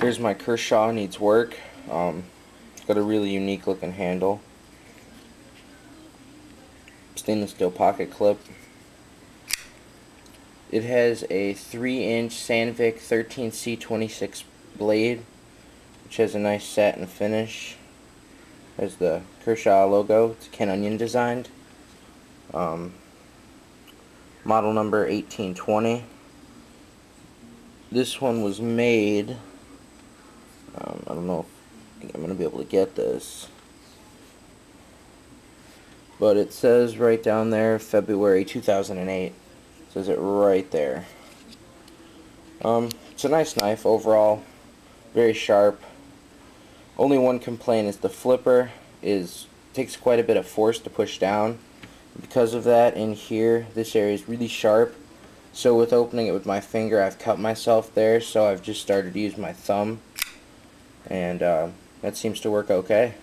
Here's my Kershaw needs work. Um, it's got a really unique looking handle. Stainless steel pocket clip. It has a 3 inch Sandvik 13C26 blade, which has a nice satin finish. Has the Kershaw logo. It's Ken Onion designed. Um, model number 1820. This one was made I don't know if I'm going to be able to get this. But it says right down there, February 2008. It says it right there. Um, it's a nice knife overall. Very sharp. Only one complaint is the flipper is takes quite a bit of force to push down. Because of that, in here, this area is really sharp. So with opening it with my finger, I've cut myself there. So I've just started to use my thumb and uh, that seems to work okay.